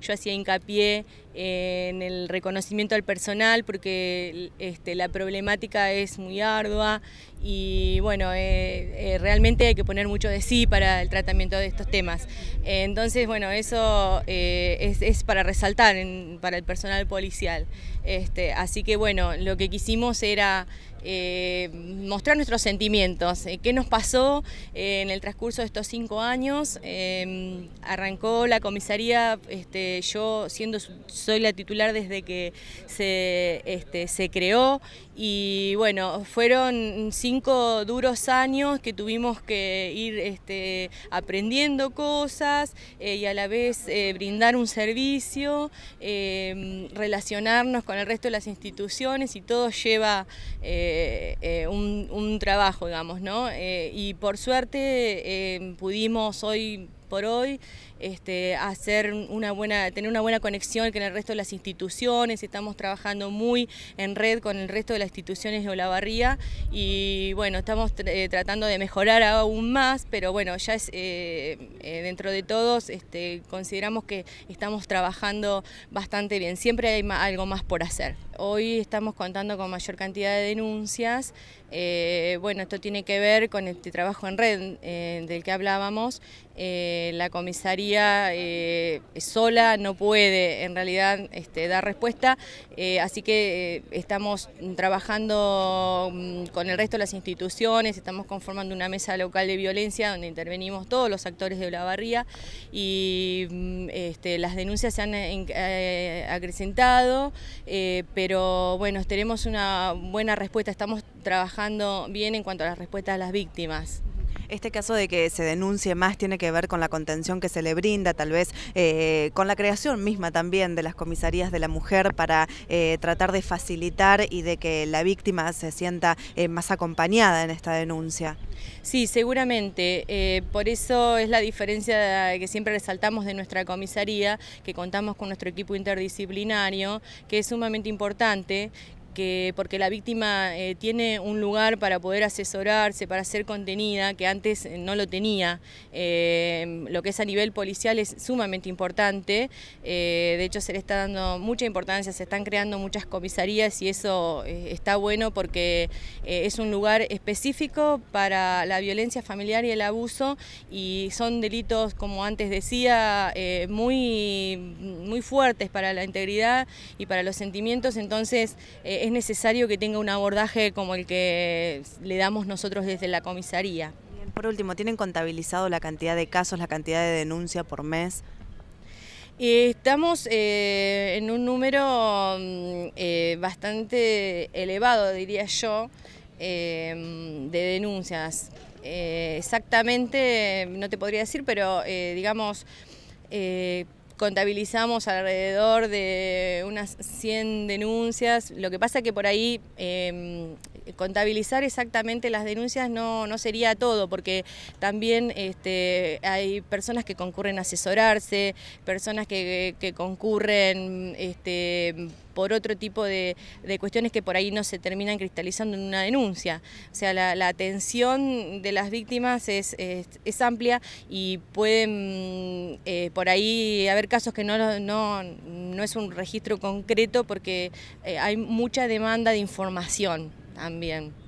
yo hacía hincapié en el reconocimiento al personal porque este, la problemática es muy ardua y bueno, eh, eh, realmente hay que poner mucho de sí para el tratamiento de estos temas. entonces, bueno, eso eh, es, para resaltar para el personal policial. Este, así que bueno, lo que quisimos era mostrar nuestros sentimientos, qué nos pasó en el transcurso de estos cinco años. arrancó la comisaría, este, yo siendo soy la titular desde que se, este, se creó y bueno, fueron cinco duros años que tuvimos que ir este, aprendiendo cosas eh, y a la vez eh, brindar un servicio, eh, relacionarnos con el resto de las instituciones y todo lleva un, un, trabajo, digamos, ¿no? y por suerte pudimos hoy por hoy, este, hacer una buena, tener una buena conexión con el resto de las instituciones, estamos trabajando muy en red con el resto de las instituciones de Olavarría y bueno, estamos eh, tratando de mejorar aún más, pero bueno, ya es eh, eh, dentro de todos este, consideramos que estamos trabajando bastante bien, siempre hay algo más por hacer. Hoy estamos contando con mayor cantidad de denuncias, bueno, esto tiene que ver con este trabajo en red del que hablábamos, la comisaría eh, sola no puede en realidad este, dar respuesta, eh, así que eh, estamos trabajando mm, con el resto de las instituciones, estamos conformando una mesa local de violencia donde intervenimos todos los actores de la barría y mm, este, las denuncias se han acrecentado, pero bueno, tenemos una buena respuesta, estamos trabajando bien en cuanto a las respuestas a las víctimas. Este caso de que se denuncie más tiene que ver con la contención que se le brinda, tal vez eh, con la creación misma también de las comisarías de la mujer para eh, tratar de facilitar y de que la víctima se sienta eh, más acompañada en esta denuncia. Sí, seguramente. por eso es la diferencia que siempre resaltamos de nuestra comisaría, que contamos con nuestro equipo interdisciplinario, que es sumamente importante, que porque la víctima eh, tiene un lugar para poder asesorarse, para ser contenida, que antes eh, no lo tenía. Eh, lo que es a nivel policial es sumamente importante, de hecho se le está dando mucha importancia, se están creando muchas comisarías y eso está bueno porque es un lugar específico para la violencia familiar y el abuso y son delitos, como antes decía, muy, muy fuertes para la integridad y para los sentimientos, entonces es necesario que tenga un abordaje como el que le damos nosotros desde la comisaría. por último, ¿tienen contabilizado la cantidad de casos, la cantidad de denuncia por mes? Estamos eh, en un número mm, eh, bastante elevado, diría yo, eh, de denuncias. exactamente, no te podría decir, pero digamos, contabilizamos alrededor de unas 100 denuncias. Lo que pasa que por ahí em, contabilizar exactamente las denuncias no, no sería todo, porque también este, hay personas que concurren a asesorarse, personas que, concurren este, por otro tipo de, cuestiones que por ahí no se terminan cristalizando en una denuncia. O sea, la, atención de las víctimas es, es, amplia y pueden eh, por ahí haber casos que no, no, no es un registro concreto porque eh, hay mucha demanda de información también.